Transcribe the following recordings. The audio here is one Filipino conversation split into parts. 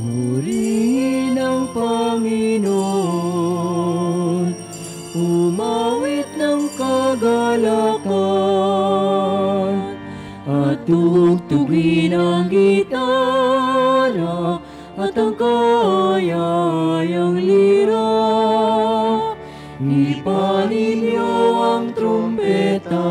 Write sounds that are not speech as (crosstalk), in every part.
Purihin ang Panginoon, umawit ng kagalakan, at tugtugin ang gitara at ang kayayang lira. Ipanin ang trumpeta.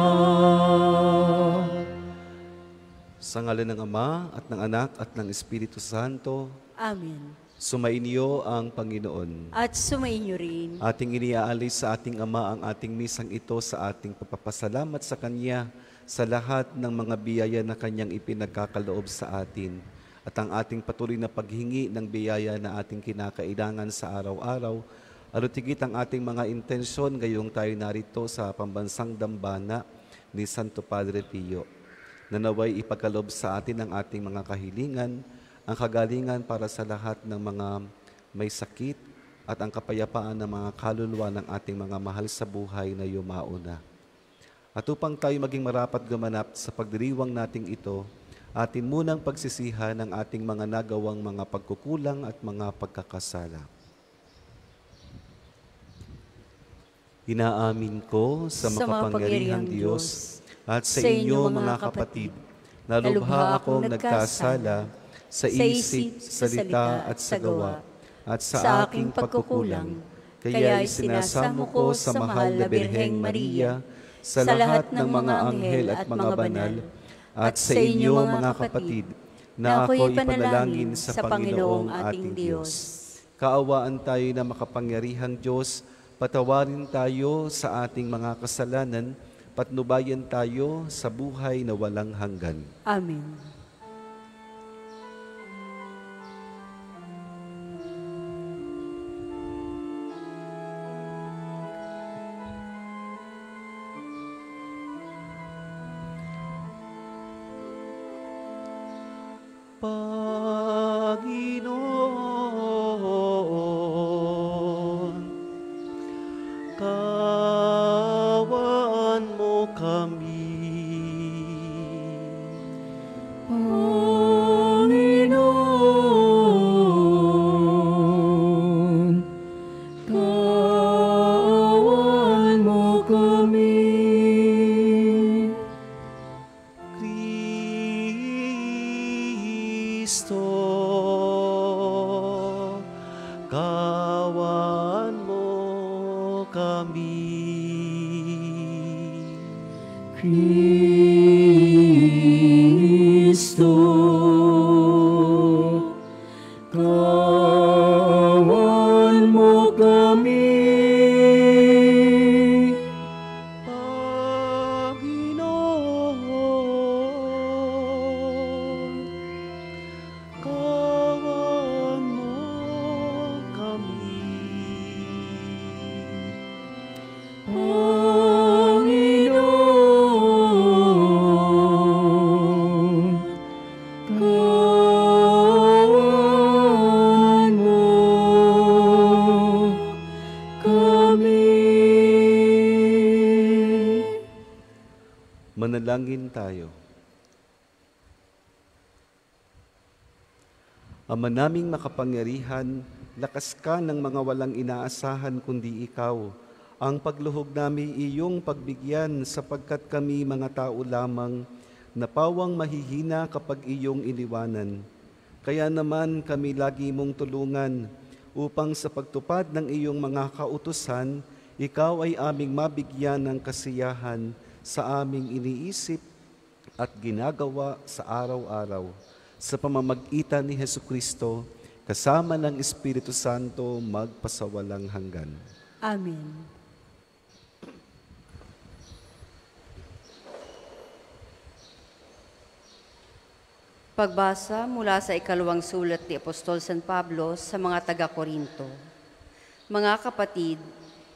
Sa ngalan ng Ama at ng Anak at ng Espiritu Santo, Amen. sumainyo ang Panginoon. At sumainyo rin. Ating iniaalis sa ating Ama ang ating misang ito sa ating pagpapasalamat sa Kanya sa lahat ng mga biyaya na Kanyang ipinagkakaloob sa atin at ang ating patuloy na paghingi ng biyaya na ating kinakailangan sa araw-araw alutigit ang ating mga intensyon ngayong tayo narito sa pambansang dambana ni Santo Padre Pio na naway ipagkaloob sa atin ang ating mga kahilingan, ang kagalingan para sa lahat ng mga may sakit at ang kapayapaan ng mga kaluluwa ng ating mga mahal sa buhay na yumauna. At upang tayo maging marapat gumanap sa pagdiriwang nating ito, atin munang pagsisihan ang ating mga nagawang mga pagkukulang at mga pagkakasala. Inaamin ko sa Sa makapangyarihang Diyos at sa inyo mga kapatid, na lubha akong nagkasala sa isip, salita at sa gawa, at sa aking pagkukulang. Kaya isinasamo ko sa mahal na Birheng Maria, sa lahat ng mga anghel at mga banal, at sa inyo mga kapatid, na ako ipanalangin sa Panginoong ating Diyos. Kaawaan tayo na makapangyarihang Diyos, patawarin tayo sa ating mga kasalanan, patnubayan tayo sa buhay na walang hanggan. Amen. Mo Manalangin tayo. Ama naming makapangyarihan, lakas ka ng mga walang inaasahan kundi ikaw. Ang pagluhog namin iyong pagbigyan sapagkat kami mga tao lamang na pawang mahihina kapag iyong iniwanan. Kaya naman kami lagi mong tulungan upang sa pagtupad ng iyong mga kautusan, ikaw ay aming mabigyan ng kasiyahan sa aming iniisip at ginagawa sa araw-araw sa pamamagitan ni Heso Kristo kasama ng Espiritu Santo magpasawalang hanggan. Amen. Pagbasa mula sa ikalawang sulat ni Apostol San Pablo sa mga taga-Korinto. Mga kapatid,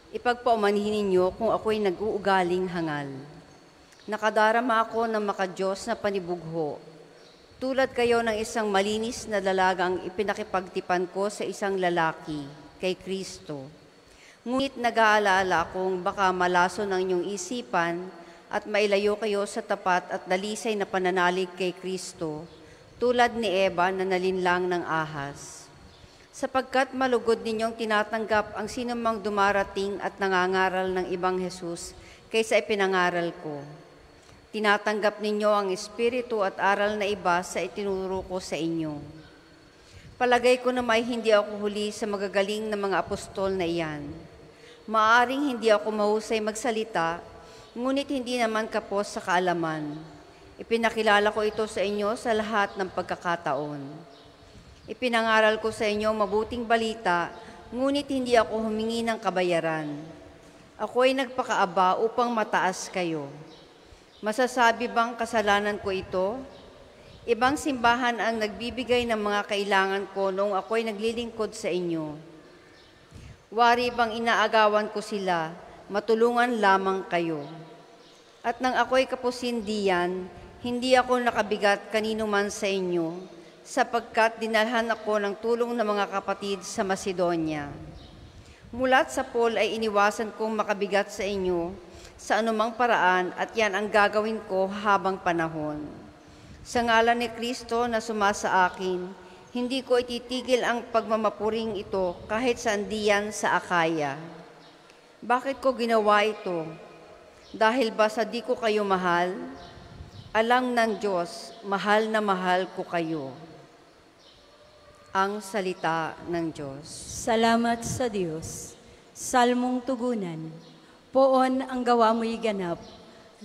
ipagpaumanhin ninyo kung ako'y nag-uugaling hangal. Nakadarama ako ng makadiyos na panibugho. Tulad kayo ng isang malinis na dalagang ipinakipagtipan ko sa isang lalaki, kay Kristo. Ngunit nag-aalala akong baka malaso ng inyong isipan at mailayo kayo sa tapat at dalisay na pananalig kay Kristo, tulad ni Eva na nalinlang ng ahas. sapagkat malugod ninyong tinatanggap ang sinumang dumarating at nangangaral ng ibang Jesus kaysa ipinangaral ko. Tinatanggap ninyo ang espiritu at aral na iba sa itinuro ko sa inyo. Palagay ko na may hindi ako huli sa magagaling na mga apostol na iyan. Maaring hindi ako mahusay magsalita, ngunit hindi naman kapos sa kaalaman. Ipinakilala ko ito sa inyo sa lahat ng pagkakataon. Ipinangaral ko sa inyo mabuting balita, ngunit hindi ako humingi ng kabayaran. Ako ay nagpakaaba upang mataas kayo. Masasabi bang kasalanan ko ito? Ibang simbahan ang nagbibigay ng mga kailangan ko noong ako'y naglilingkod sa inyo. Wari bang inaagawan ko sila, matulungan lamang kayo. At nang ako'y kapusindiyan, hindi ako nakabigat kanino man sa inyo, sapagkat dinalhan ako ng tulong ng mga kapatid sa Macedonia. Mulat sa Paul ay iniwasan kong makabigat sa inyo sa anumang paraan at yan ang gagawin ko habang panahon. Sa ngalan ni Kristo na sumasa akin, hindi ko ititigil ang pagmamapuring ito kahit saan diyan sa Akaya. Bakit ko ginawa ito? Dahil ba sa di ko kayo mahal? Alam ng Diyos, mahal na mahal ko kayo ang salita ng Diyos. Salamat sa Diyos. Salmong tugunan. Poon ang gawa mo'y ganap,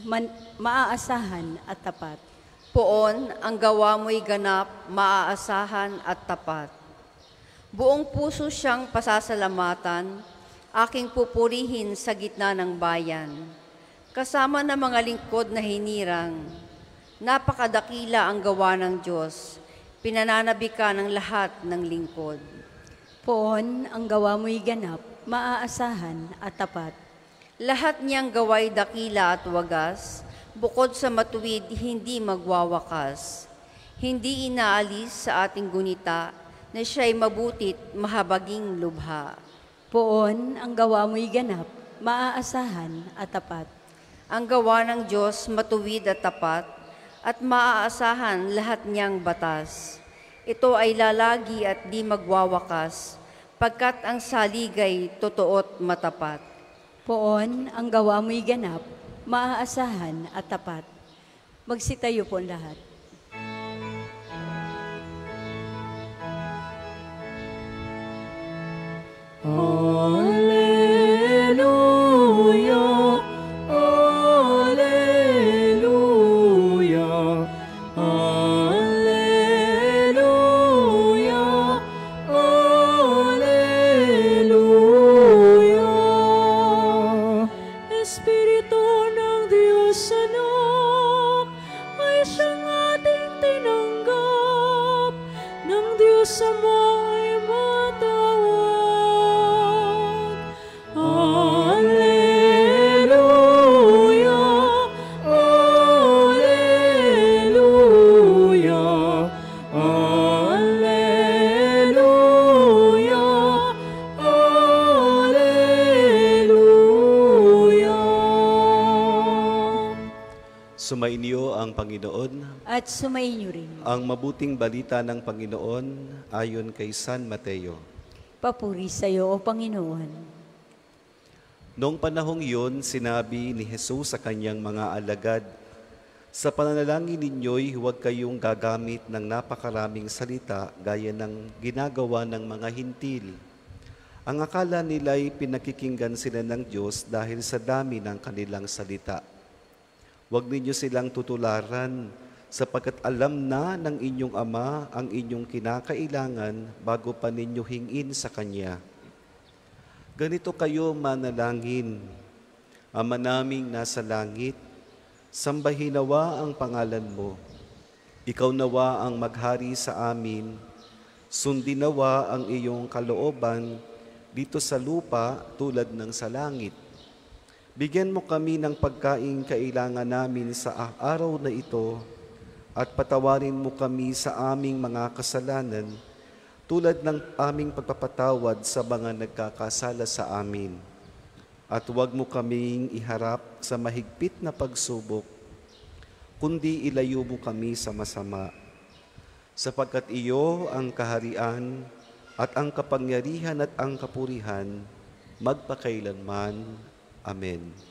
man, maaasahan at tapat. Poon ang gawa mo'y ganap, maaasahan at tapat. Buong puso siyang pasasalamatan, aking pupurihin sa gitna ng bayan. Kasama ng mga lingkod na hinirang, napakadakila ang gawa ng Diyos pinananabi ka ng lahat ng lingkod. Poon ang gawa mo'y ganap, maaasahan at tapat. Lahat niyang gaway dakila at wagas, bukod sa matuwid hindi magwawakas. Hindi inaalis sa ating gunita na siya'y mabutit mahabaging lubha. Poon ang gawa mo'y ganap, maaasahan at tapat. Ang gawa ng Diyos matuwid at tapat, at maaasahan lahat niyang batas. Ito ay lalagi at di magwawakas, pagkat ang saligay totoo't matapat. Poon ang gawa mo'y ganap, maaasahan at tapat. Magsitayo po lahat. Alleluia, At sumainyo rin. ang mabuting balita ng Panginoon ayon kay San Mateo. Papuri sa iyo, O Panginoon. Noong panahong iyon, sinabi ni Jesus sa kanyang mga alagad, Sa pananalangin ninyo'y huwag kayong gagamit ng napakaraming salita gaya ng ginagawa ng mga hintil. Ang akala nila'y pinakikinggan sila ng Diyos dahil sa dami ng kanilang salita. Huwag ninyo silang tutularan sapagkat alam na ng inyong Ama ang inyong kinakailangan bago pa ninyo hingin sa Kanya. Ganito kayo manalangin. Ama naming nasa langit, sambahin nawa ang pangalan mo. Ikaw nawa ang maghari sa amin. Sundin nawa ang iyong kalooban dito sa lupa tulad ng sa langit. Bigyan mo kami ng pagkain kailangan namin sa araw na ito at patawarin mo kami sa aming mga kasalanan tulad ng aming pagpapatawad sa mga nagkakasala sa amin. At huwag mo kaming iharap sa mahigpit na pagsubok, kundi ilayo mo kami sa masama. Sapagkat iyo ang kaharian at ang kapangyarihan at ang kapurihan magpakailanman. Amen.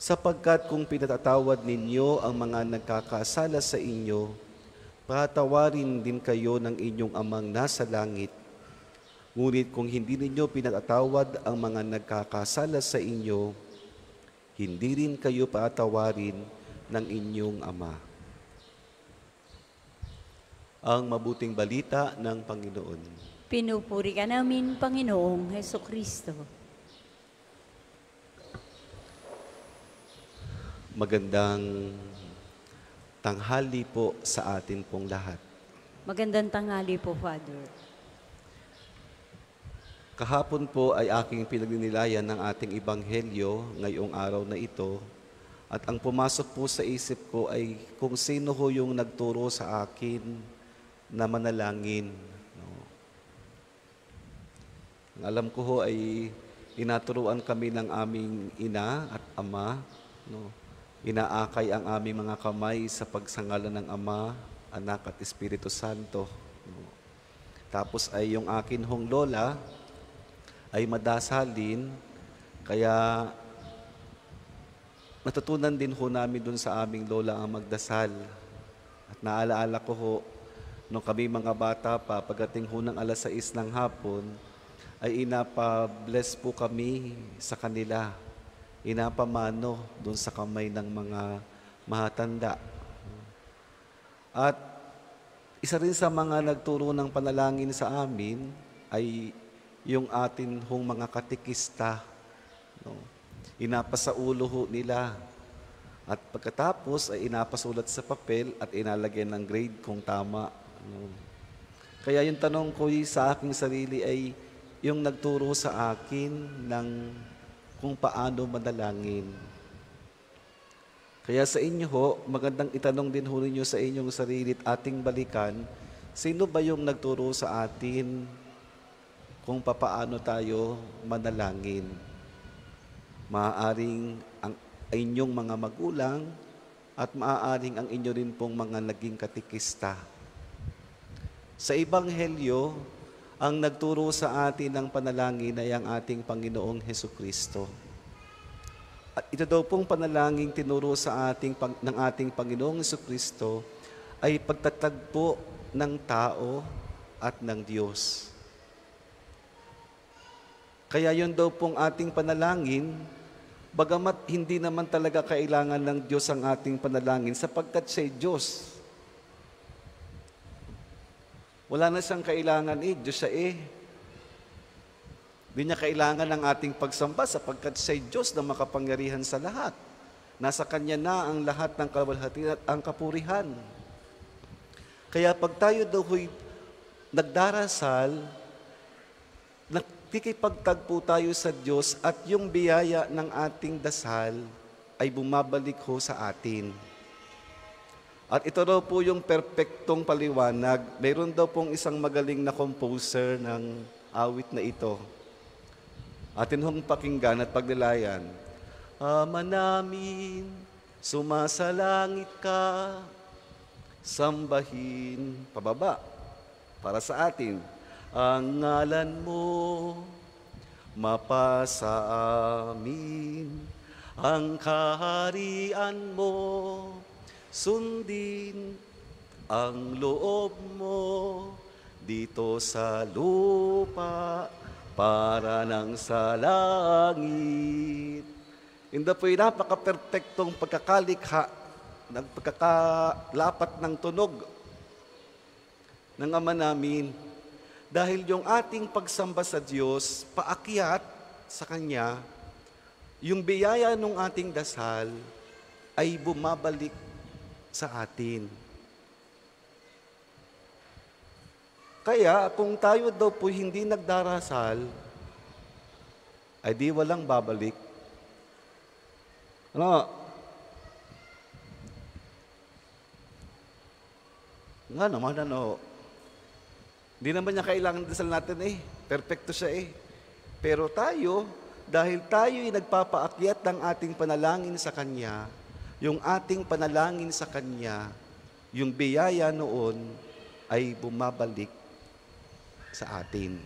Sapagkat kung pinatatawad ninyo ang mga nagkakasala sa inyo, patawarin din kayo ng inyong amang nasa langit. Ngunit kung hindi ninyo pinatatawad ang mga nagkakasala sa inyo, hindi rin kayo patawarin ng inyong ama. Ang mabuting balita ng Panginoon. Pinupuri ka namin, Panginoong Heso Kristo. Magandang tanghali po sa atin pong lahat. Magandang tanghali po, Father. Kahapon po ay aking pinagninilayan ng ating ebanghelyo ngayong araw na ito. At ang pumasok po sa isip ko ay kung sino ho yung nagturo sa akin na manalangin. No? Ang alam ko ho ay inaturuan kami ng aming ina at ama. No? Inaakay ang aming mga kamay sa pagsangalan ng Ama, Anak at Espiritu Santo. Tapos ay yung akin hong lola, ay madasalin, kaya natutunan din ho namin dun sa aming lola ang magdasal. At naalaala ko ho, nung kami mga bata pa, pagdating ho ng alas 6 ng hapon, ay inapa-bless po kami sa kanila. Inapamano dun sa kamay ng mga mahatanda. At isa rin sa mga nagturo ng panalangin sa amin ay yung atin hong mga katikista. No? Inapasa ulo ho nila. At pagkatapos ay inapasulat sa papel at inalagyan ng grade kung tama. No? Kaya yung tanong ko sa aking sarili ay yung nagturo sa akin ng kung paano manalangin. Kaya sa inyo ho, magandang itanong din ho ninyo sa inyong sarili at ating balikan, sino ba yung nagturo sa atin kung papaano tayo manalangin. Maaaring ang inyong mga magulang at maaaring ang inyo rin pong mga naging katikista. Sa Ebanghelyo, ang nagturo sa atin ng panalangin ay ang ating Panginoong Heso Kristo. At ito daw pong panalangin tinuro sa ating, ng ating Panginoong Heso Kristo ay pagtatagpo ng tao at ng Diyos. Kaya yun daw pong ating panalangin, bagamat hindi naman talaga kailangan ng Diyos ang ating panalangin sapagkat siya'y Diyos. Wala na siyang kailangan eh, Diyos siya eh. Hindi niya kailangan ng ating pagsamba sapagkat siya'y Diyos na makapangyarihan sa lahat. Nasa Kanya na ang lahat ng kabalhati at ang kapurihan. Kaya pag tayo daw ho'y nagdarasal, nakikipagtagpo tayo sa Diyos at yung biyaya ng ating dasal ay bumabalik ho sa atin. At ito daw po yung perpektong paliwanag. Mayroon daw pong isang magaling na composer ng awit na ito. Atin hong pakinggan at pagnilayan. Ama namin, sumasalangit ka, sambahin, pababa, para sa atin. Ang ngalan mo, mapasa amin, ang kaharian mo, sundin ang loob mo dito sa lupa para nang sa langit. Hindi po yung napaka-perpektong pagkakalikha ng pagkakalapat ng tunog ng Ama namin. Dahil yung ating pagsamba sa Diyos, paakyat sa Kanya, yung biyaya ng ating dasal ay bumabalik sa atin. Kaya kung tayo daw po hindi nagdarasal, ay di walang babalik. Ano? Nga naman, ano? Hindi naman niya kailangan dasal natin eh. Perfecto siya eh. Pero tayo, dahil tayo'y nagpapaakyat ng ating panalangin sa Kanya, yung ating panalangin sa Kanya, yung biyaya noon ay bumabalik sa atin.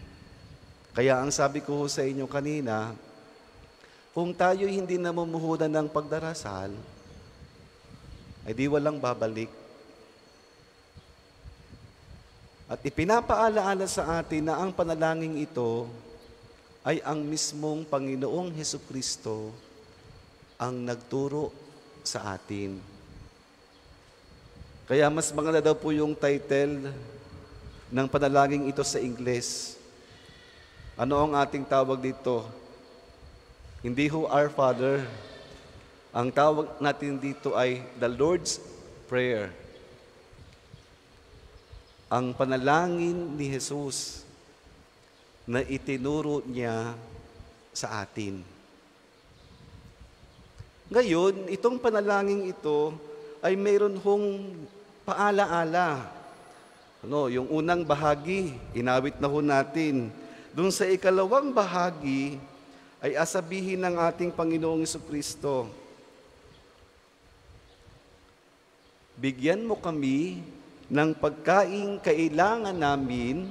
Kaya ang sabi ko sa inyo kanina, kung tayo hindi namumuhunan ng pagdarasal, ay di walang babalik. At ipinapaalaala sa atin na ang panalangin ito ay ang mismong Panginoong Heso Kristo ang nagturo sa atin. Kaya mas maganda daw po yung title ng panalangin ito sa Ingles. Ano ang ating tawag dito? Hindi ho Our Father. Ang tawag natin dito ay the Lord's Prayer. Ang panalangin ni Jesus na itinuro niya sa atin. Ngayon, itong panalangin ito ay mayroon hong paalaala. Ano, yung unang bahagi, inawit na ho natin. Doon sa ikalawang bahagi, ay asabihin ng ating Panginoong Kristo, Bigyan mo kami ng pagkain kailangan namin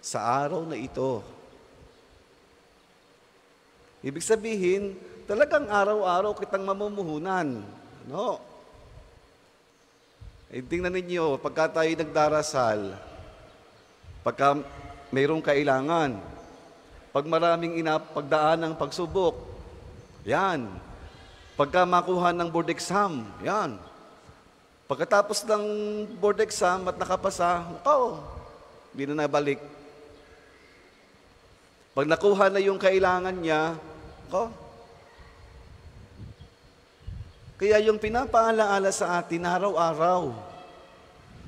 sa araw na ito. Ibig sabihin, talagang araw-araw kitang mamumuhunan. No? Eh, tingnan ninyo, pagka tayo nagdarasal, pagka mayroong kailangan, pag maraming inapagdaan ng pagsubok, yan. Pagka makuha ng board exam, yan. Pagkatapos ng board exam at nakapasa, oh, hindi na nabalik. Pag nakuha na yung kailangan niya, oh, kaya yung pinapaalaala sa atin araw-araw,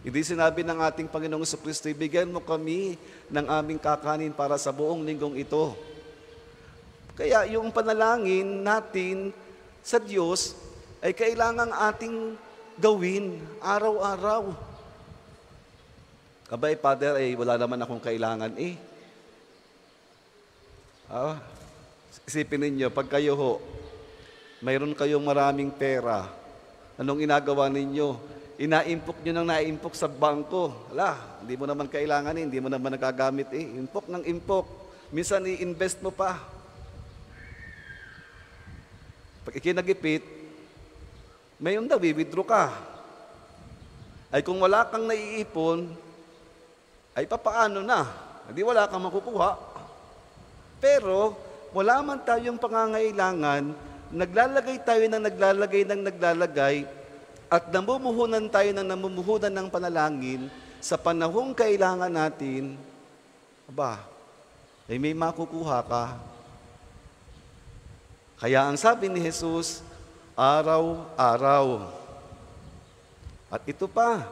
hindi sinabi ng ating Panginoong Kristo, bigyan mo kami ng aming kakanin para sa buong linggong ito. Kaya yung panalangin natin sa Diyos ay kailangang ating gawin araw-araw. Abay, Father, eh, wala naman akong kailangan eh. Ah, isipin ninyo, pag kayo ho, mayroon kayong maraming pera, anong inagawa ninyo? Inaimpok nyo nang naimpok sa bangko. Ala, hindi mo naman kailangan eh, hindi mo naman nagagamit eh. Impok ng impok. Minsan i-invest mo pa. Pag ikinagipit, may yung daw, withdraw ka. Ay kung wala kang naiipon, ay papaano na? Hindi wala kang makukuha. Pero, wala man tayong pangangailangan, naglalagay tayo ng naglalagay ng naglalagay, at namumuhunan tayo ng namumuhunan ng panalangin sa panahong kailangan natin, aba, ay may makukuha ka. Kaya ang sabi ni Jesus, araw-araw. At ito pa,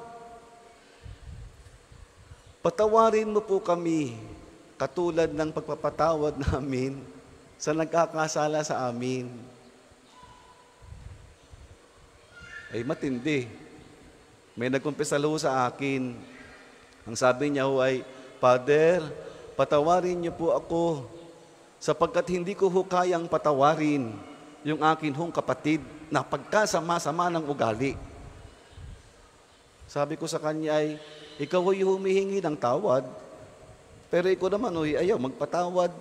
patawarin mo po kami katulad ng pagpapatawad (laughs) namin sa nagkakasala sa amin. Ay matindi. May nagkumpisa ho sa akin. Ang sabi niya ho ay, Father, patawarin niyo po ako sapagkat hindi ko ho kayang patawarin yung akin hong kapatid na pagkasama-sama ng ugali. Sabi ko sa kanya ay, ikaw ay humihingi ng tawad, pero ikaw naman ay ayaw magpatawad.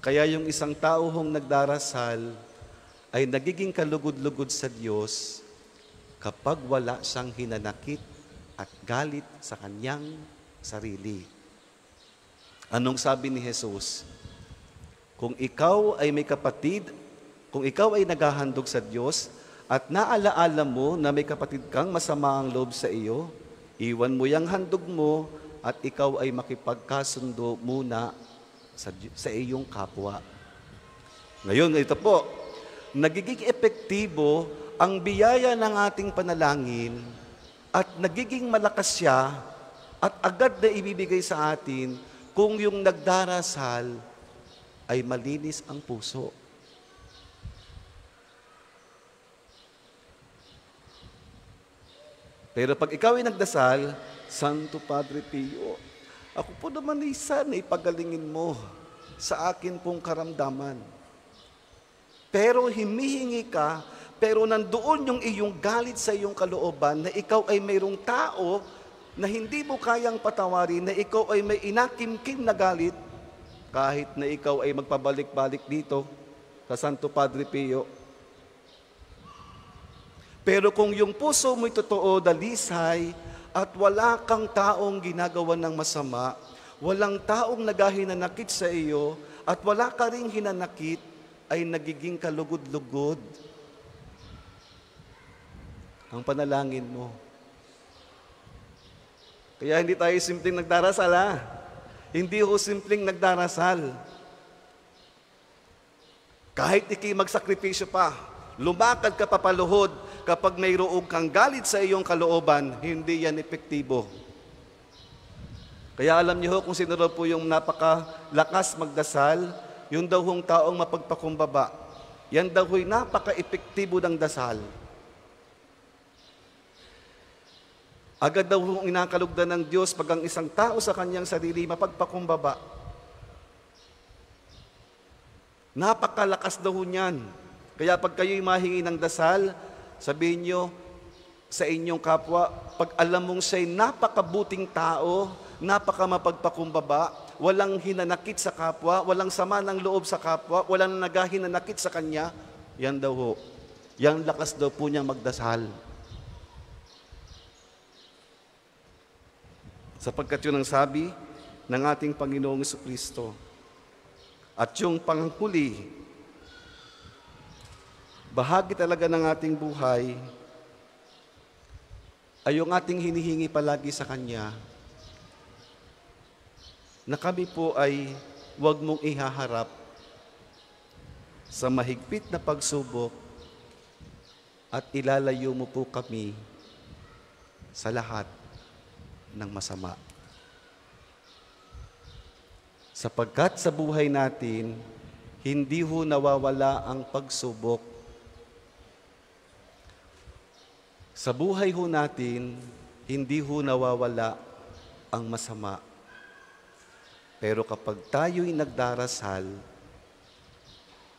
Kaya yung isang tao hong nagdarasal ay nagiging kalugod-lugod sa Diyos kapag wala siyang hinanakit at galit sa kanyang sarili. Anong sabi ni Jesus? Kung ikaw ay may kapatid, kung ikaw ay naghahandog sa Diyos at naalaala mo na may kapatid kang masama ang loob sa iyo, iwan mo yung handog mo at ikaw ay makipagkasundo muna sa, sa iyong kapwa. Ngayon, ito po, nagiging epektibo ang biyaya ng ating panalangin at nagiging malakas siya at agad na ibibigay sa atin kung yung nagdarasal ay malinis ang puso. Pero pag ikaw ay nagdasal, Santo Padre Pio, ako po naman ay sana ipagalingin mo sa akin pong karamdaman. Pero himihingi ka pero nandoon yung iyong galit sa iyong kalooban na ikaw ay mayroong tao na hindi mo kayang patawarin, na ikaw ay may inakimkim na galit, kahit na ikaw ay magpabalik-balik dito sa Santo Padre Pio. Pero kung yung puso mo'y totoo, dalisay, at wala kang taong ginagawa ng masama, walang taong naghahinanakit sa iyo, at wala ka ring hinanakit, ay nagiging kalugod-lugod ang panalangin mo. Kaya hindi tayo simpleng nagdarasal ha. Hindi ho simpleng nagdarasal. Kahit iki magsakripisyo pa, lumakad ka papaluhod kapag mayroong kang galit sa iyong kalooban, hindi yan epektibo. Kaya alam niyo ho kung sino po yung napakalakas magdasal, yung daw hong taong mapagpakumbaba. Yan daw ho'y napaka-epektibo ng dasal. Agad daw hong inakalugdan ng Diyos pag ang isang tao sa kanyang sarili mapagpakumbaba. Napakalakas daw niyan. Kaya pag kayo'y mahingi ng dasal, sabihin nyo sa inyong kapwa, pag alam mong siya'y napakabuting tao, napaka mapagpakumbaba, walang hinanakit sa kapwa, walang sama ng loob sa kapwa, walang naghahinanakit sa kanya, yan daw ho. Yang lakas daw po niyang magdasal. Sapagkat yun ang sabi ng ating Panginoong Kristo. At yung panghuli, bahagi talaga ng ating buhay ay yung ating hinihingi palagi sa Kanya na kami po ay huwag mong ihaharap sa mahigpit na pagsubok at ilalayo mo po kami sa lahat ng masama. Sapagkat sa buhay natin, hindi ho nawawala ang pagsubok. Sa buhay ho natin, hindi ho nawawala ang masama. Pero kapag tayo'y nagdarasal,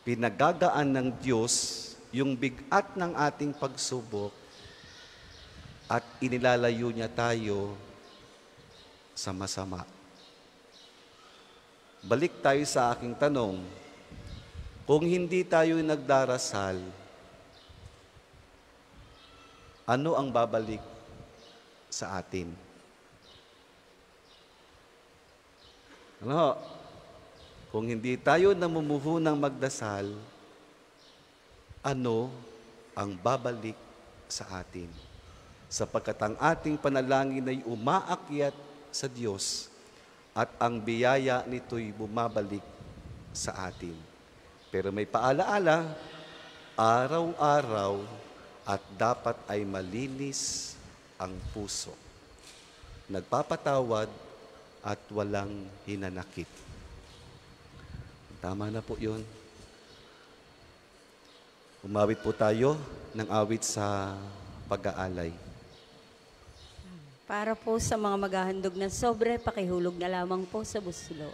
pinagagaan ng Diyos yung bigat ng ating pagsubok at inilalayo niya tayo sa masama. Balik tayo sa aking tanong. Kung hindi tayo nagdarasal, ano ang babalik sa atin? Ano? ho? Kung hindi tayo namumuho ng magdasal, ano ang babalik sa atin? Sapagkat ang ating panalangin ay umaakyat sa Diyos at ang biyaya nito'y bumabalik sa atin. Pero may paalaala, araw-araw at dapat ay malinis ang puso. Nagpapatawad at walang hinanakit. Tama na po yun. Umawit po tayo ng awit sa pag-aalay. Para po sa mga maghahandog ng sobre, pakihulog na lamang po sa buslo.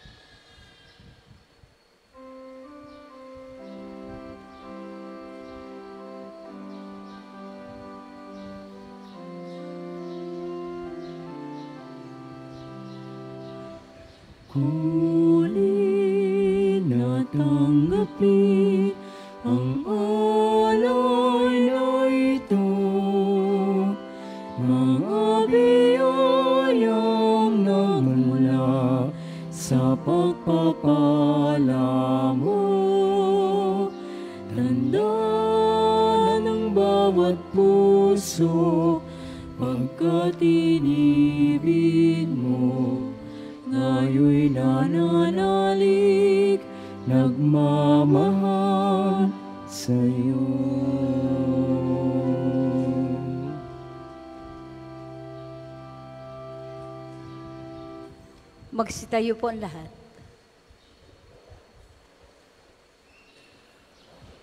Magsitayo po ang lahat.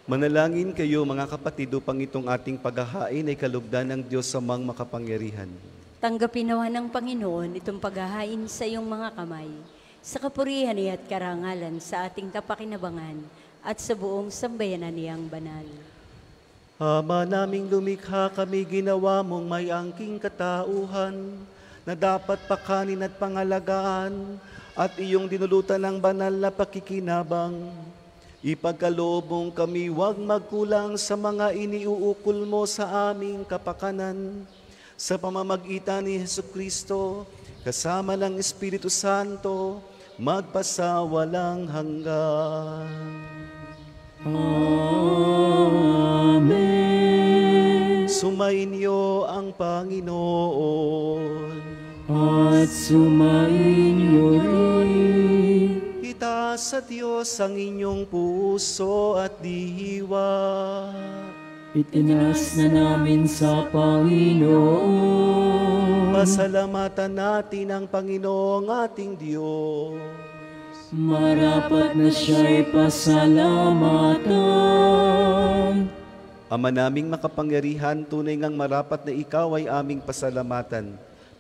Manalangin kayo mga kapatid upang itong ating paghahain ay kalugdan ng Diyos sa mga makapangyarihan. Tanggapin nawa ng Panginoon itong paghahain sa iyong mga kamay, sa kapurihan niya at karangalan sa ating kapakinabangan at sa buong sambayanan niyang banal. Ama naming lumikha kami ginawa mong may angking katauhan na dapat pakanin at pangalagaan at iyong dinulutan ng banal na pakikinabang. Ipagkaloob mong kami huwag magkulang sa mga iniuukol mo sa aming kapakanan sa pamamagitan ni Heso Kristo kasama ng Espiritu Santo magpasawalang hanggan. Amen. Sumainyo ang Panginoon. At sumainyo rin. Itaas sa Diyos ang inyong puso at diwa. Itinas na namin sa Panginoon. Pasalamatan natin ang Panginoong ating Diyos. Marapat na siya'y pasalamatan. Ama naming makapangyarihan, tunay ngang marapat na ikaw ay aming pasalamatan.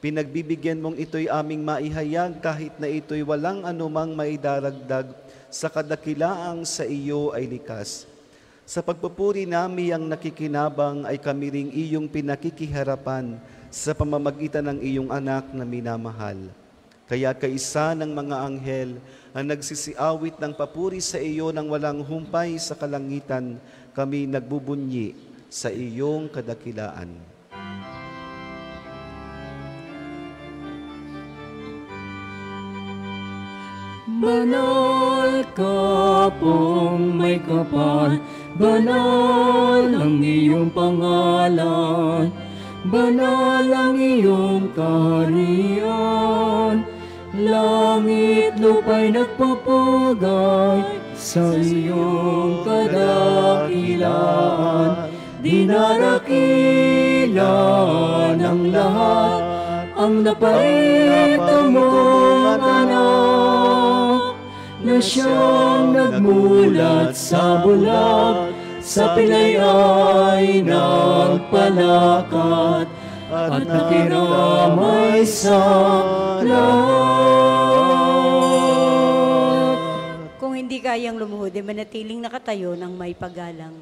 Pinagbibigyan mong ito'y aming maihayag kahit na ito'y walang anumang maidaragdag sa kadakilaang sa iyo ay likas. Sa pagpupuri nami ang nakikinabang ay kami ring iyong pinakikiharapan sa pamamagitan ng iyong anak na minamahal. Kaya kaisa ng mga anghel ang nagsisiawit ng papuri sa iyo nang walang humpay sa kalangitan, kami nagbubunyi sa iyong kadakilaan. Banal ka pong may kapal, banal ang iyong pangalan, banal ang iyong kaharian. Langit lupa'y nagpapugay sa iyong kadakilaan. Dinarakila ng lahat ang naparito anak na siyang nagmulat sa bulag sa pilay ay nagpalakat at nakiramay sa lahat. Kung hindi kayang lumuhod, ay manatiling nakatayo ng may paggalang.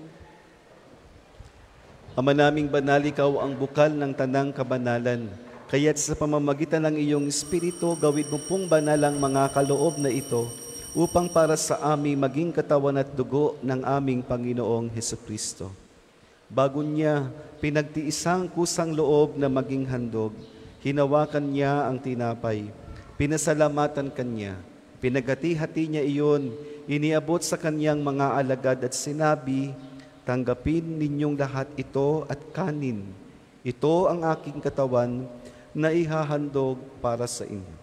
Ama naming banal, ikaw ang bukal ng tanang kabanalan. Kaya't sa pamamagitan ng iyong Espiritu, gawin mo pong banal ang mga kaloob na ito upang para sa aming maging katawan at dugo ng aming Panginoong Heso Kristo. Bago niya pinagtiisang kusang loob na maging handog, hinawakan niya ang tinapay, pinasalamatan kanya, pinaghati-hati niya iyon, iniabot sa kanyang mga alagad at sinabi, Tanggapin ninyong lahat ito at kanin. Ito ang aking katawan na ihahandog para sa inyo.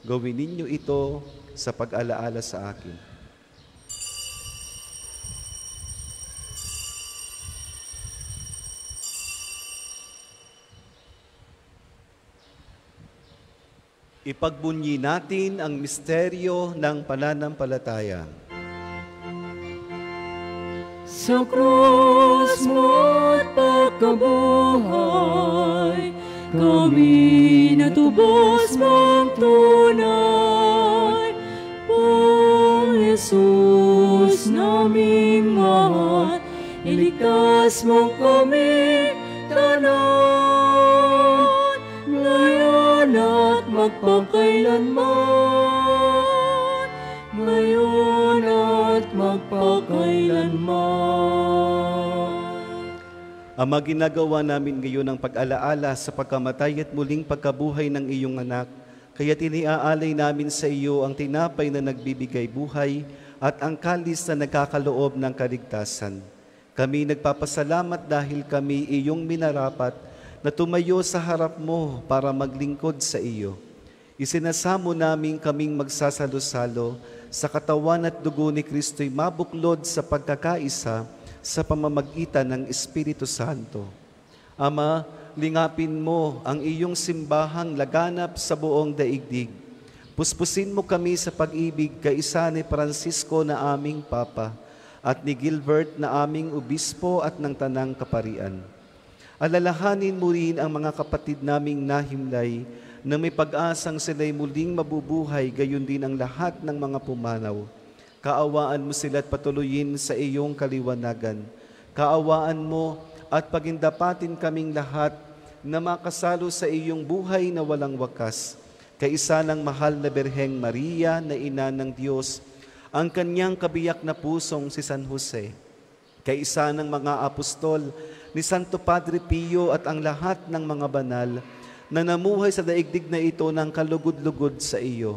Gawin ninyo ito sa pag-alaala sa akin. Ipagbunyi natin ang misteryo ng pananampalataya. Sa krus mo't pagkabuhay, kami natubos mong tunay. Pong Jesus naming mahal, iligtas mo kami tanan. Ngayon at magpakailanman, ngayon at magpakailanman. Ama, ginagawa namin ngayon ang pag-alaala sa pagkamatay at muling pagkabuhay ng iyong anak. Kaya tiniaalay namin sa iyo ang tinapay na nagbibigay buhay at ang kalis na nagkakaloob ng kaligtasan. Kami nagpapasalamat dahil kami iyong minarapat na tumayo sa harap mo para maglingkod sa iyo. Isinasamo namin kaming magsasalo-salo sa katawan at dugo ni Kristo'y mabuklod sa pagkakaisa sa pamamagitan ng Espiritu Santo. Ama, lingapin mo ang iyong simbahang laganap sa buong daigdig. Puspusin mo kami sa pag-ibig kaisa ni Francisco na aming Papa at ni Gilbert na aming Obispo at ng Tanang Kaparian. Alalahanin mo rin ang mga kapatid naming nahimlay na may pag-asang sila'y muling mabubuhay, gayon din ang lahat ng mga pumanaw. Kaawaan mo sila at patuloyin sa iyong kaliwanagan. Kaawaan mo at pagindapatin kaming lahat na makasalo sa iyong buhay na walang wakas. Kaisa ng mahal na Berheng Maria na ina ng Diyos, ang kanyang kabiyak na pusong si San Jose. Kaisa ng mga apostol ni Santo Padre Pio at ang lahat ng mga banal na namuhay sa daigdig na ito ng kalugod-lugod sa iyo.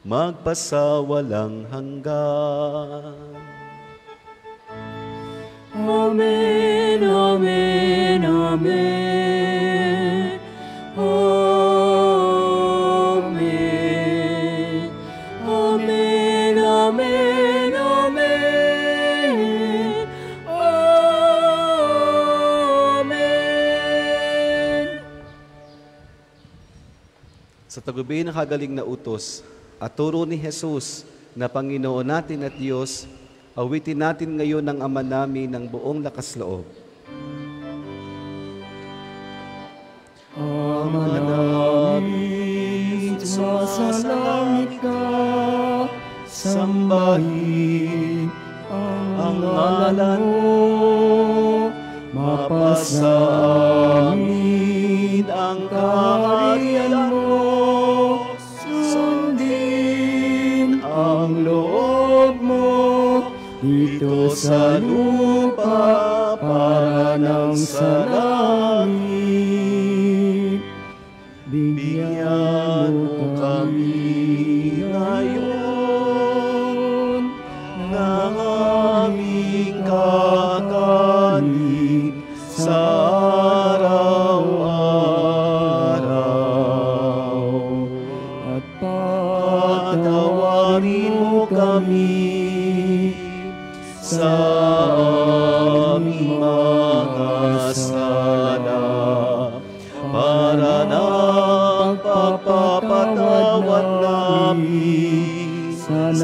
magpasawalang hanggan. Amen, Amen, Amen. Amen. Amen, Amen, Amen. Amen. Sa tagubi ng kagaling na utos at turo ni Jesus na Panginoon natin at Diyos, awitin natin ngayon ng Ama namin ng buong lakas loob. Ama namin, sumasalangit ka, sambahin ang ngalan mo, mapasa amin ang kaharian dito sa lupa para ng sa langit. Bigyan mo kami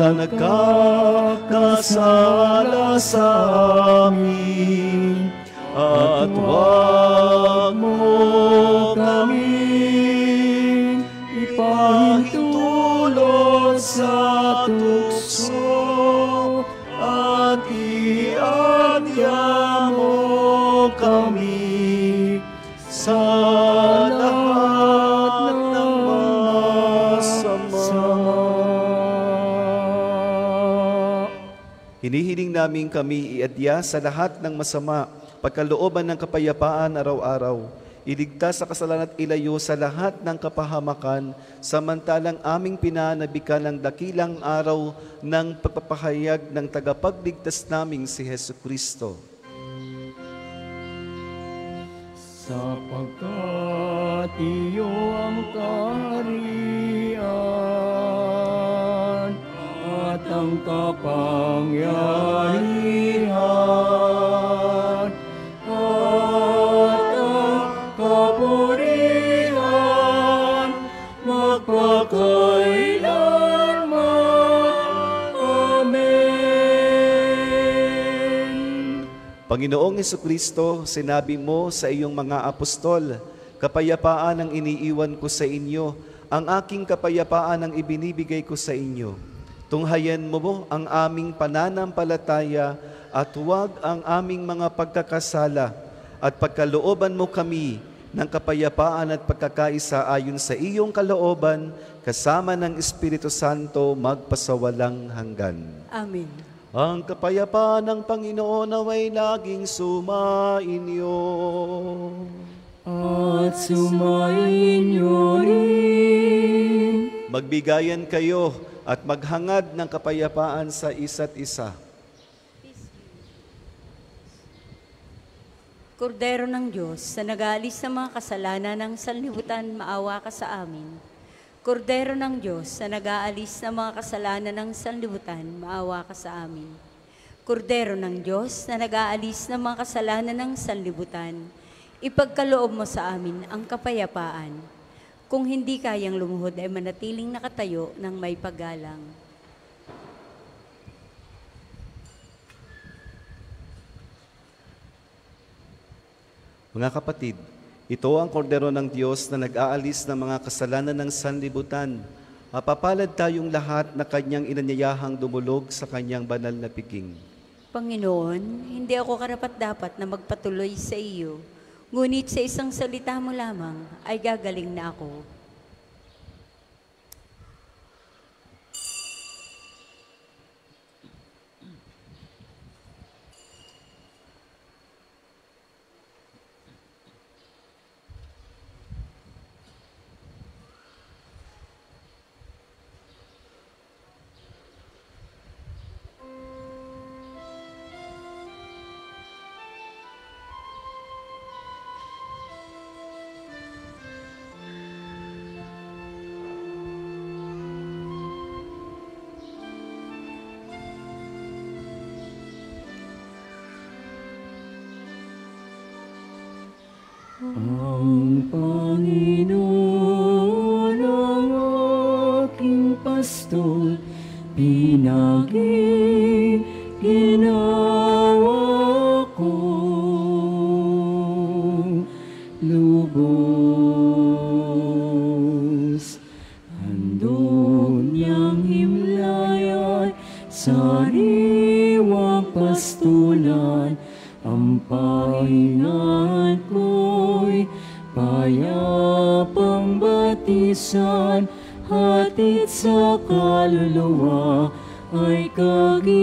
sa nagkakasala sa amin at huwag namin kami iadya sa lahat ng masama, pagkalooban ng kapayapaan araw-araw, iligtas sa kasalanan at ilayo sa lahat ng kapahamakan, samantalang aming pinanabikan ng dakilang araw ng pagpapahayag ng tagapagligtas naming si Heso Kristo. Sapagkat iyo ang kaharian ang kapangyarihan at ang kapurihan magpakailanman. Amen. Panginoong Kristo, sinabi mo sa iyong mga apostol, kapayapaan ang iniiwan ko sa inyo, ang aking kapayapaan ang ibinibigay ko sa inyo. Tunghayan mo mo ang aming pananampalataya at huwag ang aming mga pagkakasala at pagkalooban mo kami ng kapayapaan at pagkakaisa ayon sa iyong kalooban, kasama ng Espiritu Santo, magpasawalang hanggan. Amen. Ang kapayapaan ng Panginoon naway laging sumainyo. At sumainyo rin. Magbigayan kayo at maghangad ng kapayapaan sa isa't isa. Kordero ng Diyos, sa nag-aalis sa mga kasalanan ng sanlibutan, maawa ka sa amin. Kordero ng Diyos, sa nag-aalis sa mga kasalanan ng sanlibutan, maawa ka sa amin. Kordero ng Diyos, na nag-aalis ng mga kasalanan ng sanlibutan, ipagkaloob mo sa amin ang kapayapaan. Kung hindi kayang lumuhod ay manatiling nakatayo ng may paggalang. Mga kapatid, ito ang kordero ng Diyos na nag-aalis ng mga kasalanan ng sanlibutan. Mapapalad tayong lahat na kanyang inanyayahang dumulog sa kanyang banal na piking. Panginoon, hindi ako karapat-dapat na magpatuloy sa iyo. Ngunit sa isang salita mo lamang ay gagaling na ako. Batisan, hatid sa kaluluwa ay kaginhawan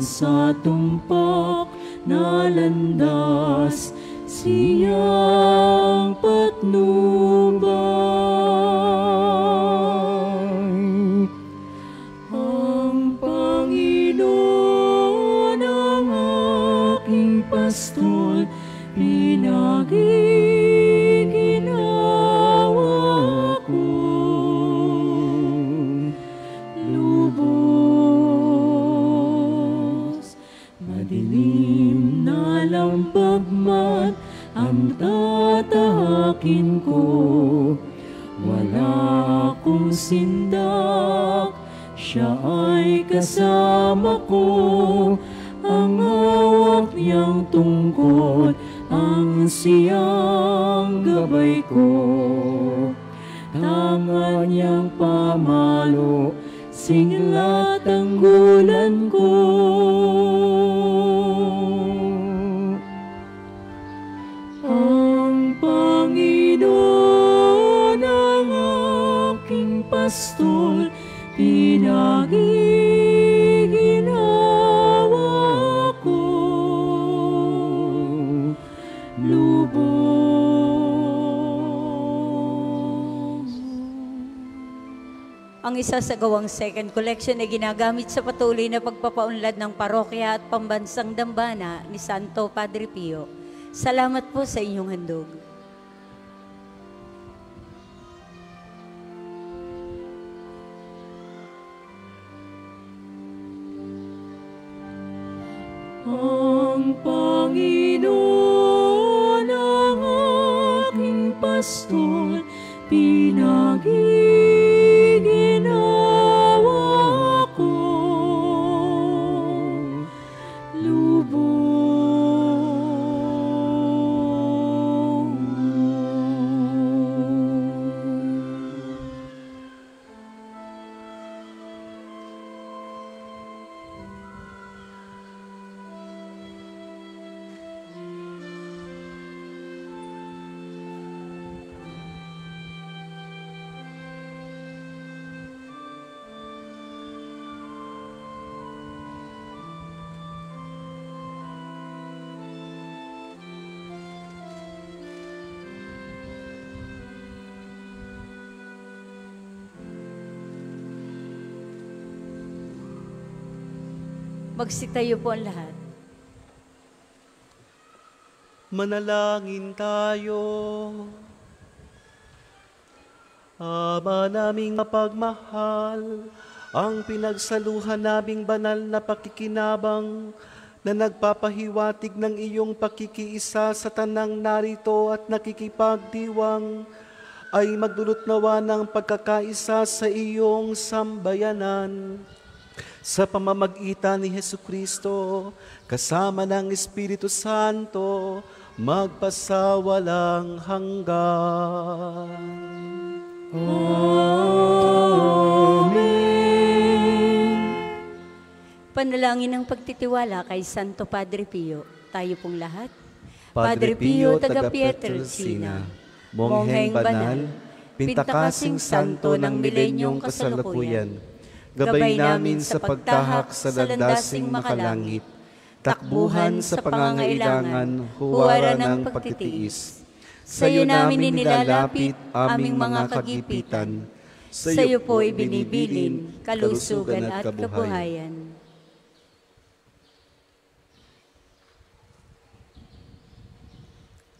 sa tumpak na landas, siyang patnubay. Tatahakin ko. Wala akong sindak, siya ay kasama ko. Ang hawak niyang tungkod, ang siyang gabay ko. Tangan niyang pamalo, singlat ang gulan ko. Pastol, pinagiginawa ko. Lubos. Ang isa sa gawang second collection ay ginagamit sa patuloy na pagpapaunlad ng parokya at pambansang dambana ni Santo Padre Pio. Salamat po sa inyong handog. Aking pastol, Magsitayo po ang lahat. Manalangin tayo. Ama naming mapagmahal, ang pinagsaluhan naming banal na pakikinabang na nagpapahiwatig ng iyong pakikiisa sa tanang narito at nakikipagdiwang ay magdulot nawa ng pagkakaisa sa iyong sambayanan sa pamamagitan ni Heso Kristo, kasama ng Espiritu Santo, magpasawalang hanggan. Panalangin ng pagtitiwala kay Santo Padre Pio. Tayo pong lahat. Padre Pio, taga Pietrelcina, Mongheng Banal, Pintakasing Santo ng milenyong kasalukuyan, gabay namin sa pagtahak sa landasing makalangit, takbuhan sa pangangailangan, huwara ng pagtitiis. Sa iyo namin inilalapit aming mga kagipitan, Sa iyo po ibinibilin kalusugan at kabuhayan.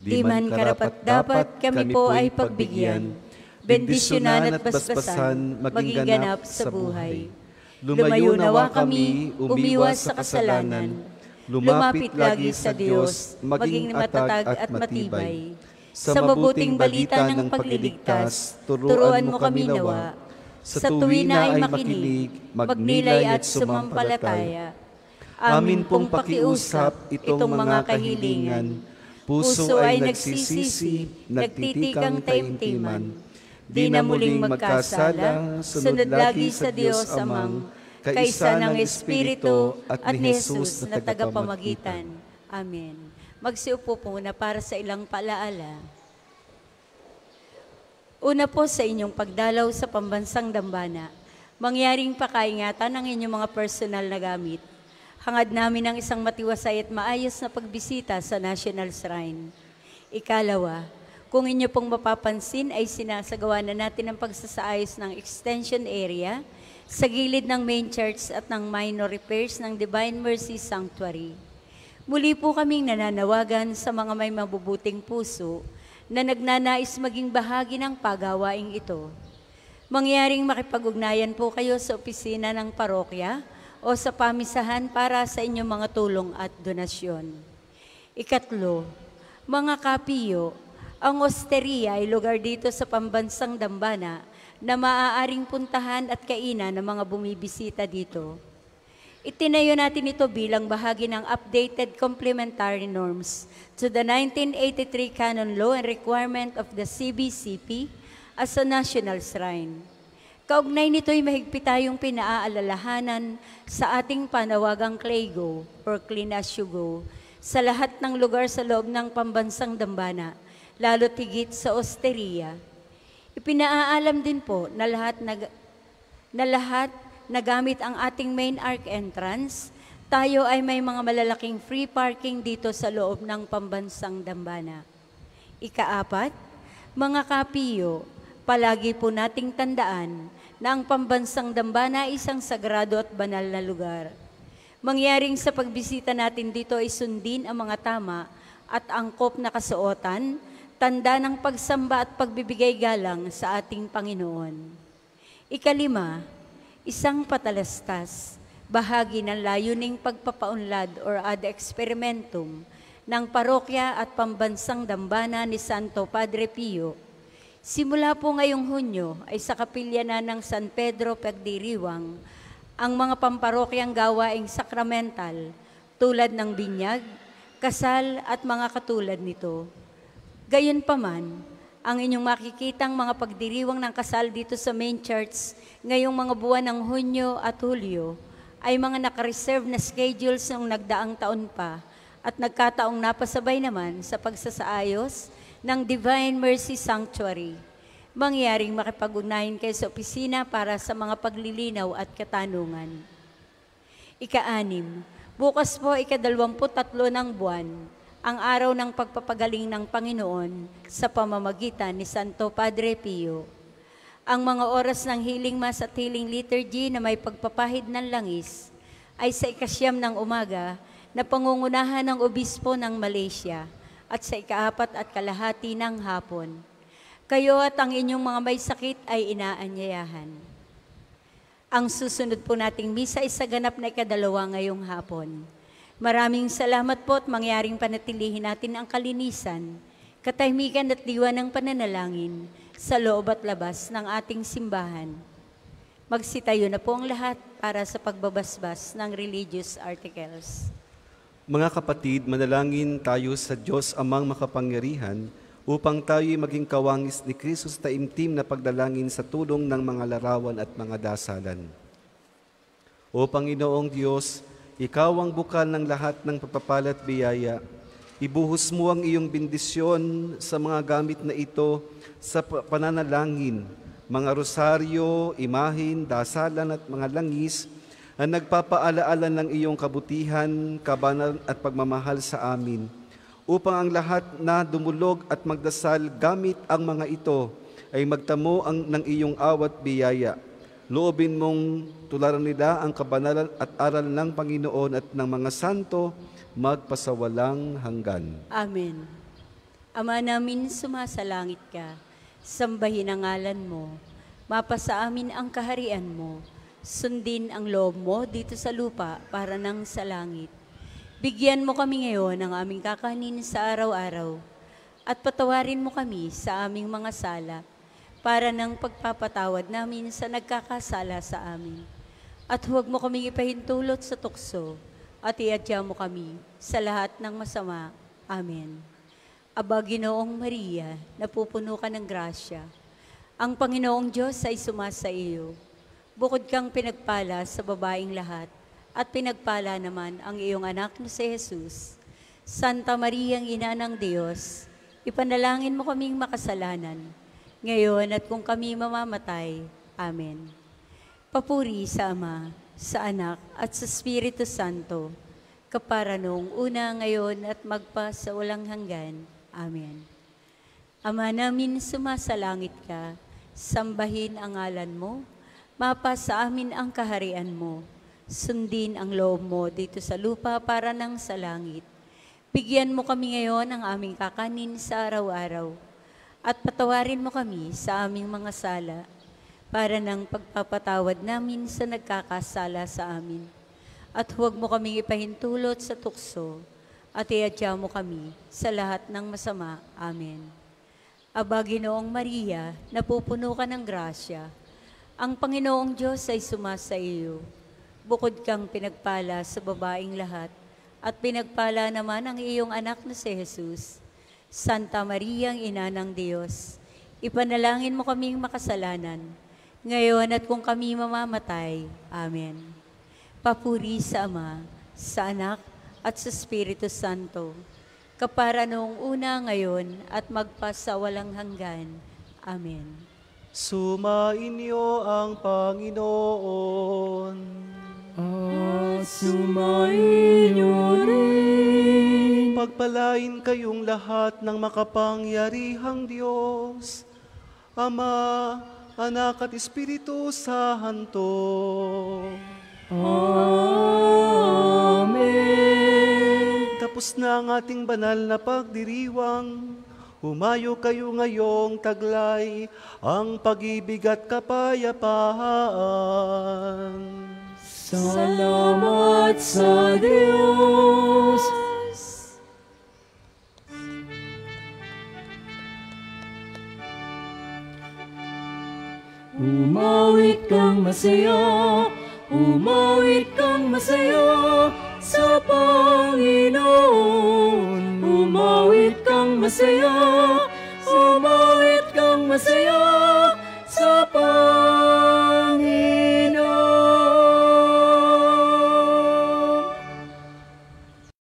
Di man karapat-dapat kami po ay pagbigyan, bendisyonan at basbasan, maging ganap sa buhay. Lumayo nawa kami, umiwas sa kasalanan, lumapit lagi sa Diyos, maging matatag at matibay. Sa mabuting balita ng pagliligtas, turuan mo kami nawa. Sa tuwi na ay makinig, magnilay at sumampalataya. Amin pong pakiusap itong mga kahilingan. Puso ay nagsisisi, nagtitikang taimtiman. Di na muling magkasala, sunod lagi sa Diyos amang, kaisa ng Espiritu at ni Jesus na tagapamagitan. Amen. Magsiupo po muna para sa ilang paalaala. Una po sa inyong pagdalaw sa pambansang dambana, mangyaring pakaingatan ng inyong mga personal na gamit. Hangad namin ang isang matiwasay at maayos na pagbisita sa National Shrine. Ikalawa, kung inyo pong mapapansin ay sinasagawa na natin ang pagsasaayos ng extension area sa gilid ng main church at ng minor repairs ng Divine Mercy Sanctuary. Muli po kaming nananawagan sa mga may mabubuting puso na nagnanais maging bahagi ng pagawaing ito. Mangyaring makipag-ugnayan po kayo sa opisina ng parokya o sa pamisahan para sa inyong mga tulong at donasyon. Ikatlo, mga kapiyo, ang osteria ay lugar dito sa pambansang Dambana na maaaring puntahan at kainan ng mga bumibisita dito. Itinayo natin ito bilang bahagi ng updated complementary norms to the 1983 Canon Law and requirement of the CBCP as a national shrine. Kaugnay nito ay mahigpit tayong pinaalalahanan sa ating panawagang CLAYGO or Clean As You Go sa lahat ng lugar sa loob ng pambansang dambana, lalo tigit sa osteria. Ipinaalam din po na lahat na, na lahat na gamit ang ating main arc entrance, tayo ay may mga malalaking free parking dito sa loob ng pambansang dambana. Ikaapat, mga kapiyo, palagi po nating tandaan na ang pambansang dambana ay isang sagrado at banal na lugar. Mangyaring sa pagbisita natin dito ay sundin ang mga tama at angkop na kasuotan, tanda ng pagsamba at pagbibigay galang sa ating Panginoon. Ikalima, isang patalastas, bahagi ng layuning pagpapaunlad or ad experimentum ng parokya at pambansang dambana ni Santo Padre Pio. Simula po ngayong Hunyo ay sa kapilya na ng San Pedro Pagdiriwang ang mga pamparokyang gawaing sakramental tulad ng binyag, kasal at mga katulad nito. Gayunpaman, ang inyong makikitang mga pagdiriwang ng kasal dito sa main church ngayong mga buwan ng Hunyo at Hulyo ay mga nakareserve na schedules ng nagdaang taon pa at nagkataong napasabay naman sa pagsasaayos ng Divine Mercy Sanctuary. Mangyaring makipag-ugnayan kayo sa opisina para sa mga paglilinaw at katanungan. Ika-anim, bukas po ikadalwamputatlo ng buwan, ang araw ng pagpapagaling ng Panginoon sa pamamagitan ni Santo Padre Pio. Ang mga oras ng healing mass at healing liturgy na may pagpapahid ng langis ay sa ikasyam ng umaga na pangungunahan ng obispo ng Malaysia at sa ikaapat at kalahati ng hapon. Kayo at ang inyong mga may sakit ay inaanyayahan. Ang susunod po nating misa ay sa ganap na ikadalawa ngayong hapon. Maraming salamat po at mangyaring panatilihin natin ang kalinisan, katahimikan at diwa ng pananalangin sa loob at labas ng ating simbahan. Magsitayo na po ang lahat para sa pagbabasbas ng religious articles. Mga kapatid, manalangin tayo sa Diyos amang makapangyarihan upang tayo'y maging kawangis ni Kristo sa taimtim na pagdalangin sa tulong ng mga larawan at mga dasalan. O Panginoong Diyos, Ikaw ang bukal ng lahat ng pagpapalat biyaya. Ibuhos mo ang iyong bendisyon sa mga gamit na ito sa pa- pananalangin, mga rosaryo, imahin, dasalan at mga langis na nagpapaalaala ng iyong kabutihan, kabanal at pagmamahal sa amin upang ang lahat na dumulog at magdasal gamit ang mga ito ay magtamo ang, ng iyong awat biyaya. Loobin mong tularan nila ang kabanalan at aral ng Panginoon at ng mga santo magpasawalang hanggan. Amen. Ama namin sumasalangit ka, sambahin ang ngalan mo, mapasa amin ang kaharian mo, sundin ang loob mo dito sa lupa para nang sa langit. Bigyan mo kami ngayon ng aming kakanin sa araw-araw at patawarin mo kami sa aming mga sala para ng pagpapatawad namin sa nagkakasala sa amin. At huwag mo kaming ipahintulot sa tukso at iadya mo kami sa lahat ng masama. Amen. Aba, Ginoong Maria, napupuno ka ng grasya. Ang Panginoong Diyos ay sumasa iyo. Bukod kang pinagpala sa babaing lahat, at pinagpala naman ang iyong anak na si Jesus. Santa Maria, ang Ina ng Diyos, ipanalangin mo kaming makasalanan, ngayon at kung kami mamamatay. Amen. Papuri sa Ama, sa Anak, at sa Espiritu Santo, kapara noong una, ngayon, at magpa sa walang hanggan. Amen. Ama namin, sumasalangit ka, sambahin ang ngalan mo, mapa sa amin ang kaharian mo, sundin ang loob mo dito sa lupa para nang sa langit. Bigyan mo kami ngayon ng aming kakanin sa araw-araw, at patawarin mo kami sa aming mga sala, para ng pagpapatawad namin sa nagkakasala sa amin. At huwag mo kaming ipahintulot sa tukso, at iadya mo kami sa lahat ng masama. Amen. Aba, Ginoong Maria, napupuno ka ng grasya. Ang Panginoong Diyos ay sumasa iyo. Bukod kang pinagpala sa babaing lahat, at pinagpala naman ang iyong anak na si Jesus. Santa Maria, Ina ng Diyos, ipanalangin mo kaming makasalanan, ngayon at kung kami mamamatay. Amen. Papuri sa Ama, sa Anak, at sa Espiritu Santo, kapara noong una ngayon at magpasa walang hanggan. Amen. Sumainyo ang Panginoon. At sumainyo rin. Pagpalain kayong lahat ng makapangyarihang Diyos, Ama, Anak at Espiritu Santo. Amen. Tapos na ang ating banal na pagdiriwang. Humayo kayo ngayong taglay ang pag-ibig at kapayapaan. Salamat sa Diyos. Umawit kang masaya, umawit kang masaya sa Panginoon. Umawit kang masaya, umawit kang masaya sa Panginoon.